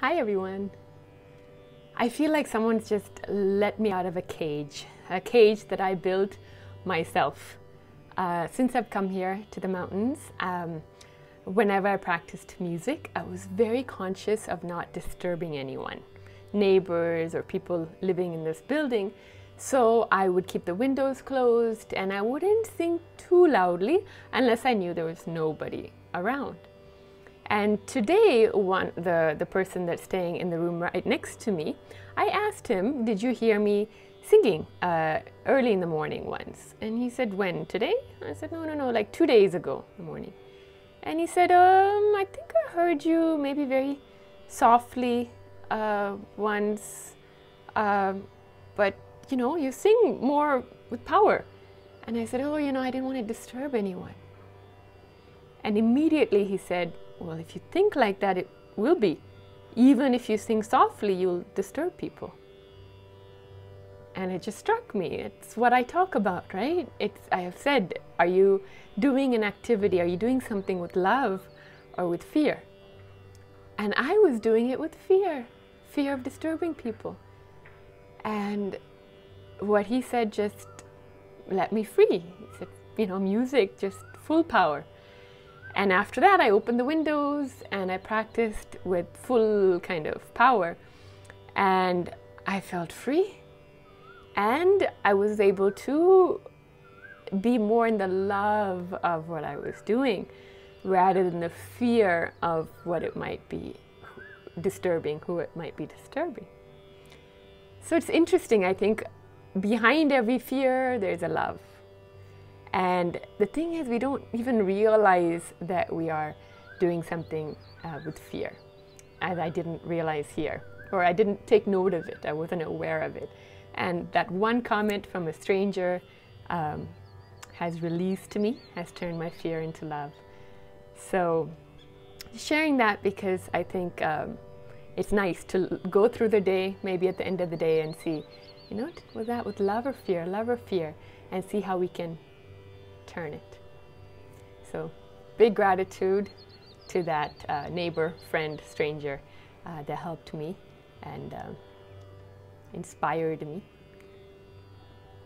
Hi, everyone. I feel like someone's just let me out of a cage, a cage that I built myself. Uh, since I've come here to the mountains, um, whenever I practiced music, I was very conscious of not disturbing anyone, neighbors or people living in this building. So I would keep the windows closed and I wouldn't sing too loudly unless I knew there was nobody around. And today, one, the, the person that's staying in the room right next to me, I asked him, Did you hear me singing uh, early in the morning once? And he said, When? Today? I said, No, no, no, like two days ago in the morning. And he said, um, I think I heard you maybe very softly uh, once, uh, but you know, you sing more with power. And I said, Oh, you know, I didn't want to disturb anyone. And immediately he said, well, if you think like that, it will be. Even if you sing softly, you'll disturb people. And it just struck me. It's what I talk about, right? It's, I have said, are you doing an activity? Are you doing something with love or with fear? And I was doing it with fear fear of disturbing people. And what he said just let me free. He said, you know, music, just full power. And after that, I opened the windows and I practiced with full kind of power. And I felt free. And I was able to be more in the love of what I was doing rather than the fear of what it might be disturbing, who it might be disturbing. So it's interesting, I think, behind every fear, there's a love. And the thing is, we don't even realize that we are doing something uh, with fear, as I didn't realize here, or I didn't take note of it, I wasn't aware of it. And that one comment from a stranger um, has released me, has turned my fear into love. So, sharing that because I think um, it's nice to go through the day, maybe at the end of the day, and see, you know, was that with love or fear, love or fear, and see how we can turn it. So, big gratitude to that uh, neighbor, friend, stranger uh, that helped me and um, inspired me.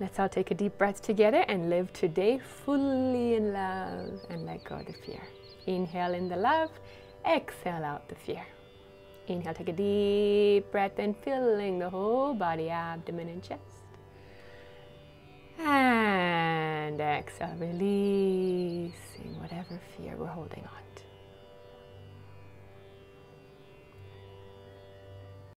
Let's all take a deep breath together and live today fully in love and let go of the fear. Inhale in the love, exhale out the fear. Inhale, take a deep breath and filling the whole body, abdomen and chest. Exhale, releasing whatever fear we're holding on to.